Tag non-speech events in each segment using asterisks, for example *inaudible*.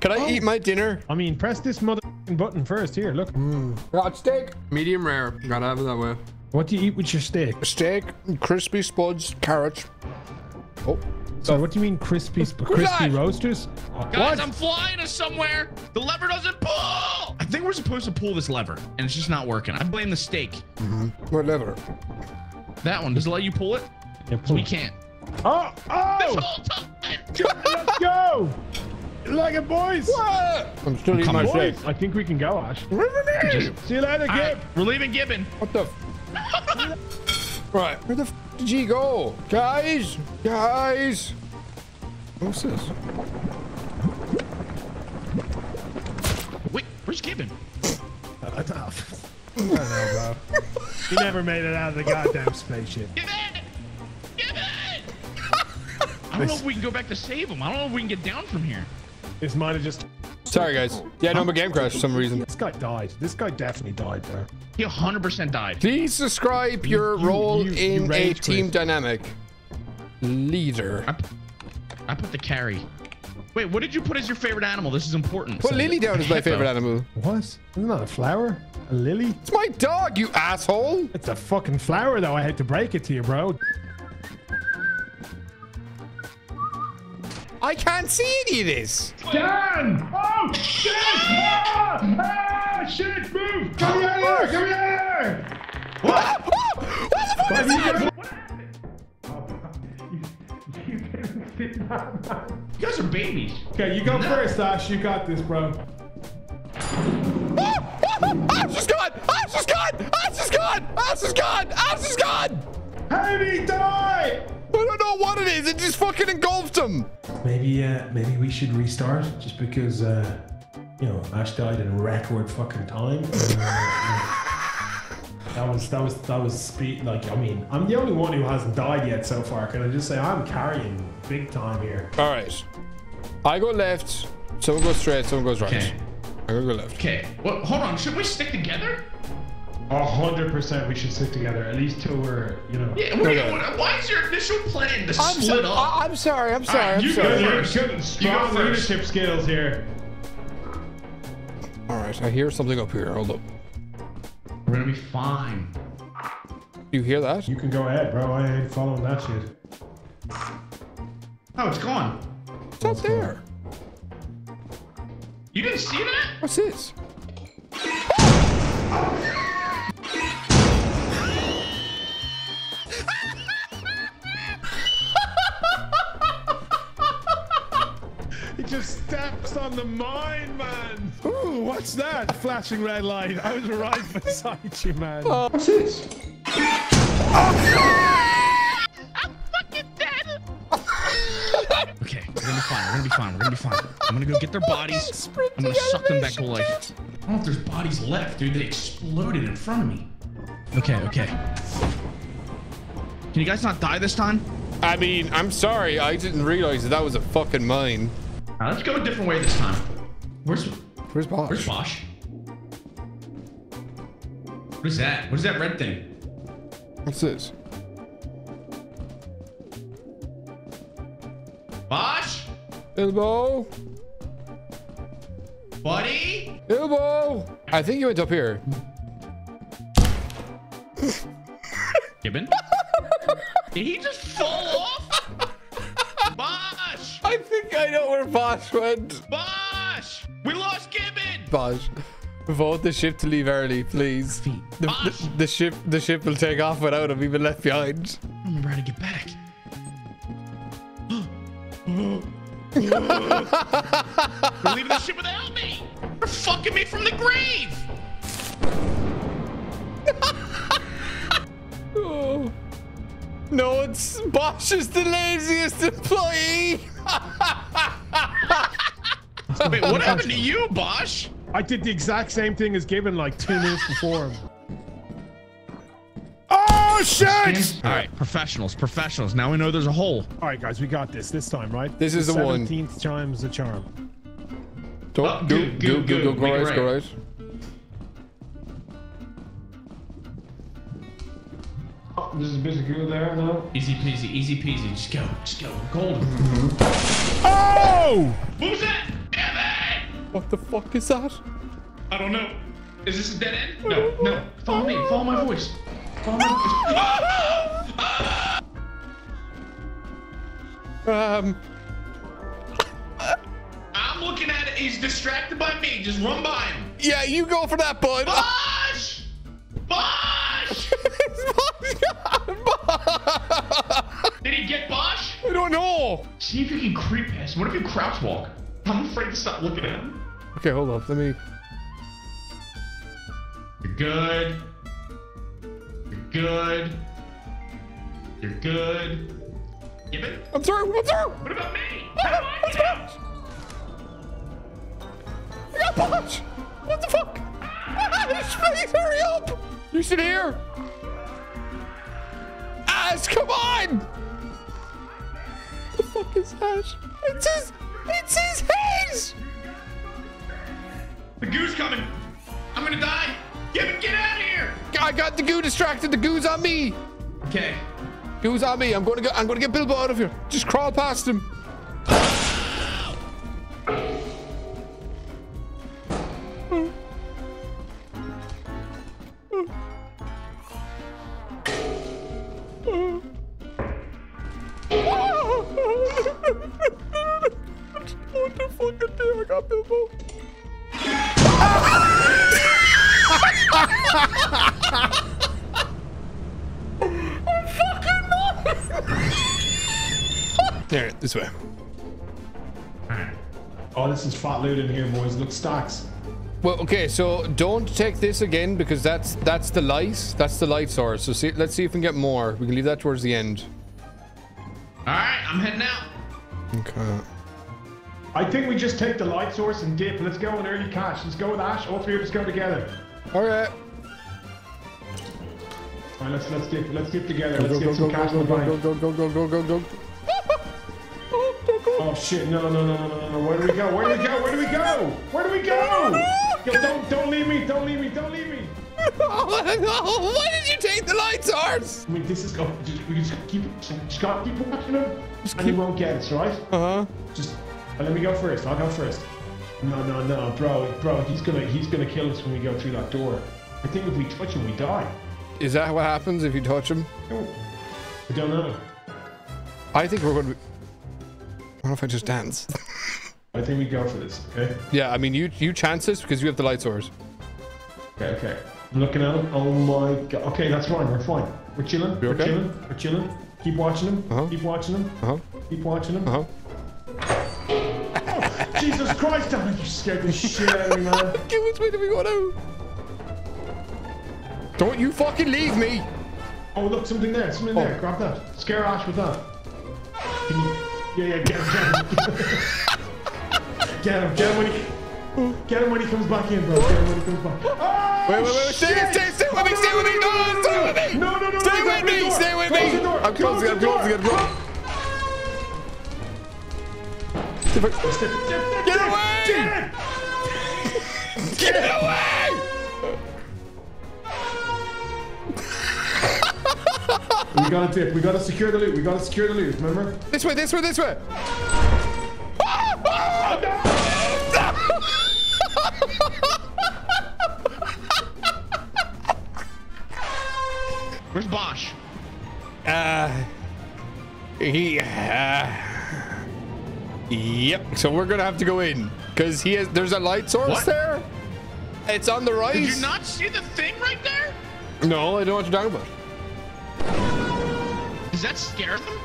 Can I eat my dinner? I mean, press this mother button first. Here, look. Mm. Got steak. Medium rare. Gotta have it that way. What do you eat with your steak? Steak, crispy spuds, carrots. Oh, So what do you mean crispy, sp- crispy that? roasters? Guys, I'm flying us somewhere. The lever doesn't pull. I think we're supposed to pull this lever, and it's just not working. I blame the steak. Mm-hmm. whatever. That one. Does it let you pull it? Yeah, pull We it. can't. Oh, This oh! whole time. Let's go! Like it, boys! I'm still eating my Come steak. Boys, I think we can go, Ash. Just- See you later, All right, Gib. we're leaving Gibbon. What the? F *laughs* right, where the f did you go, guys? Guys, what's this? Wait, where's Gibbon? *laughs* I don't know, bro. He never made it out of the goddamn spaceship. Don't know if we can go back to save him. I don't know if we can get down from here. This might have just. Sorry, guys. Yeah, no, my game crash for some reason. This guy died. This guy definitely died, bro. He 100% died. Please describe your you- role you- you in a rage team quit. dynamic. Leader. I put the carry. Wait, what did you put as your favorite animal? This is important. Put Lily down as my Hippo. favorite animal. What? Isn't that a flower? A lily? It's my dog, you asshole. It's a fucking flower, though. I hate to break it to you, bro. I can't see any of this. Dan! Oh, shit! Ah! Ah, shit! Move! Come here! Come here! what the fuck is that? You guys are babies. Okay, you go first, Ash. You got this, bro. Ash is gone! Ash is gone! Ash is gone! Ash is gone! Ash is gone! How did he die? I don't know what it is. It just fucking engulfed him. Maybe, uh, maybe we should restart just because, uh, you know, Ash died in record fucking time. Uh, that was that was that was speed. Like, I mean, I'm the only one who hasn't died yet so far. Can I just say I'm carrying big time here? All right. I go left. Someone goes straight. Someone goes right. Okay. I go left. Okay. Well, hold on. Should we stick together? A hundred percent, we should stick together at least till we're, you know. Yeah. Wait, Okay. what- why is your initial plan to I'm, split so- up? I- I'm sorry. I'm uh, sorry. right, I'm you go sorry. first. Good, You go strong first. leadership skills here. All right. I hear something up here. Hold up. We're gonna be fine. You hear that? You can go ahead, bro. I ain't following that shit. Oh, it's gone. It's not there. You didn't see that? What's this? On the mine, man. Ooh, what's that? Flashing red light. I was right beside you, man. Oh. What's this? Okay, we're gonna be fine. We're gonna be fine. We're gonna be fine. I'm gonna go get their bodies. I'm gonna suck them back to life. I don't know if there's bodies left, dude. They exploded in front of me. Okay, okay. Can you guys not die this time? I mean, I'm sorry. I didn't realize that that was a fucking mine. Let's go a different way this time. Where's Where's Bosch? Where's Bosch? What is that? What is that red thing? What's this? Bosch? Elbow. Buddy? Elbow. I think you went up here. Gibbon? *laughs* Did he just fall off? I know where Bosch went. Bosch! We lost Gibbon! Bosch, vote the ship to leave early, please. The, the, the ship, the ship will take off without him. We've been left behind. I don't remember how to get back. *laughs* They're leaving the ship without me! They're fucking me from the grave! *laughs* Oh. No, it's Bosch is the laziest employee. *laughs* *laughs* Wait, what happened to you, Bosch? I did the exact same thing as Gibbon like two minutes before him. Oh shit! All right, professionals, professionals. Now we know there's a hole. All right, guys, we got this this time, right? This is the one. Seventeenth time's the charm. Don't Oh, go, good, go, good, go, go, good. go, Make it right, go right. right. Oh, there's a bit of goo there now. Easy peasy, easy peasy. Just go, just go. Golden. Mm-hmm. Oh! Who's that? What the fuck is that? I don't know. Is this a dead end? No, no. Follow me. Follow my voice. Follow my voice. *laughs* Um, I'm looking at it. He's distracted by me. Just run by him. yeah, you go for that, bud. Bosch! Bosch! *laughs* *laughs* Did he get Bosch? I don't know. See if you can creep past him. What if you crouch walk? I'm afraid to stop looking at him. Okay, hold on. Let me. You're good. You're good. You're good. Gibbon? I'm through. I'm through. What about me? How do I get out? I got punch. What the fuck? Ah, Please hurry up. You sit here. Ash, come on. What the fuck is that? It's his. It's his. The goo's coming. I'm gonna die. Gibbon, get out of here. I got the goo distracted. The goo's on me. Okay. Goo's on me. I'm going to go. I'm going to get Bilbo out of here. Just crawl past him. What the fuck did I got Bilbo? There, this way. Hmm. Oh, this is fat loot in here, boys. Look, stacks. Well, okay, so don't take this again because that's that's the light. That's the light source. So see, let's see if we can get more. We can leave that towards the end. All right, I'm heading out. Okay. I think we just take the light source and dip. Let's go in early cash. Let's go with Ash. All three of us go together. All right. All right, let's let's dip. Let's dip together. Go, Let's go, get go, some go, cash in go, the go, bank. go, go, go, go, go, go, go. Oh shit! No, no, no, no, no, no! Where do we go? Where do we go? Where do we go? Where do we go? Yo, don't, don't leave me! Don't leave me! Don't leave me! *laughs* Why did you take the light source? I mean, this is go. Just, we just keep, just keep watching him, and he won't get us, right? Uh huh. Just uh, let me go first. I'll go first. No, no, no, bro, bro. He's gonna, he's gonna kill us when we go through that door. I think if we touch him, we die. Is that what happens if you touch him? I don't know. I think we're going to. Be... Know if I just dance. *laughs* I think we go for this. Okay. yeah, I mean, you you chance this because you have the light source. Okay. Okay. I'm looking at him. Oh my god. Okay, that's fine. We're fine. We're chilling. You We're okay? chilling. We're chilling. Keep watching him. Uh-huh. Keep watching him. Uh huh. Keep watching him. Uh huh. Jesus Christ, Dominic, you scared the shit out of me, man. Give which way do we go now? Don't you fucking leave me! Oh, look, something there. Something Oh. there. Grab that. Scare Ash with that. You... Yeah, yeah, get him, get him. *laughs* get him, get him when he... Get him when he comes back in, bro. Get him when he comes back. Oh, Wait, wait, oh, wait, stay, shit! stay, stay with me, stay with me! No, no, stay with me! No, no, no, Stay with me, stay with Close me! door. I'm Close closing, I'm closing, I'm closing. Get Get away! Get away! We gotta dip. We gotta secure the loot. We gotta secure the loot. Remember? This way, this way, this way! Where's Bosch? Uh, he, uh, yep. So we're gonna have to go in because he has. There's a light source What? there. It's on the right. Did you not see the thing right there? No, I don't know what you're talking about. Does that scare them?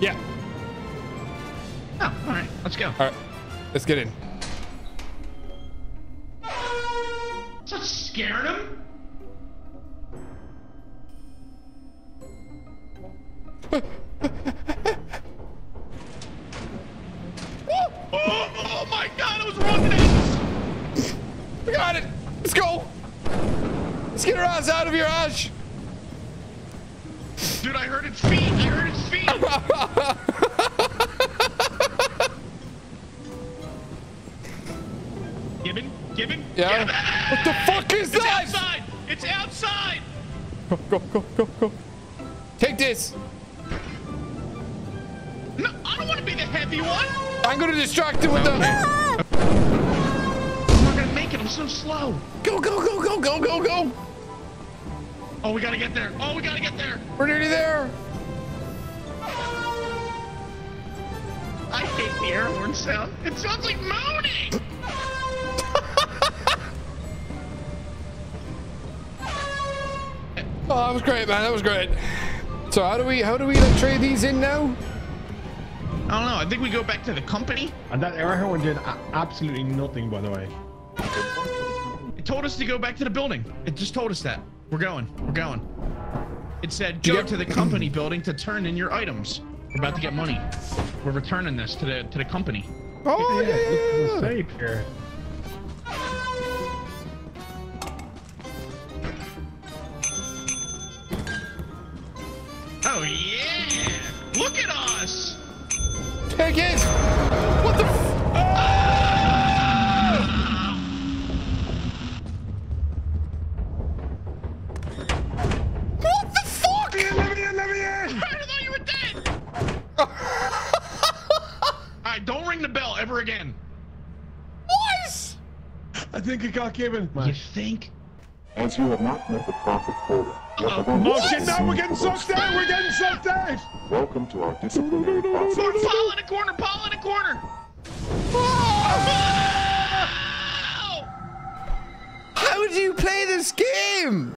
Yeah. Oh, all right. Let's go. All right. Let's get in. That scaring them? Let's get our ass out of here, Ash. Dude, I heard its feet. I heard its feet. *laughs* Gibbon? Gibbon? Yeah. Gibbon! What the fuck is It's that? outside! It's outside! Go, go, go, go, go. Take this. No, I don't want to be the heavy one. I'm gonna distract him with the. I'm not gonna make it. I'm so slow. Go, go, go, go, go, go, go. Oh, we gotta get there. Oh, we gotta get there. We're nearly there. I hate the air horn sound. It sounds like moaning. *laughs* Oh, that was great, man. That was great. So how do we how do we like, trade these in now? I don't know. I think we go back to the company. And that air horn did absolutely nothing, by the way. It told us to go back to the building. It just told us that. We're going. We're going. It said go to the company building to turn in your items. We're about to get money. We're returning this to the to the company. Oh yeah, this yeah, is yeah, a yeah. safe here. Oh yeah! Look at us! Take it. What the? Don't ring the bell ever again. What? I think it got given. You think? As you have not met the profit quota, you have Oh, Oh shit, now we're getting sucked out! We're getting sucked out! Welcome to our disciplinary process. Paul in a corner. Paul in a corner. How do you play this game?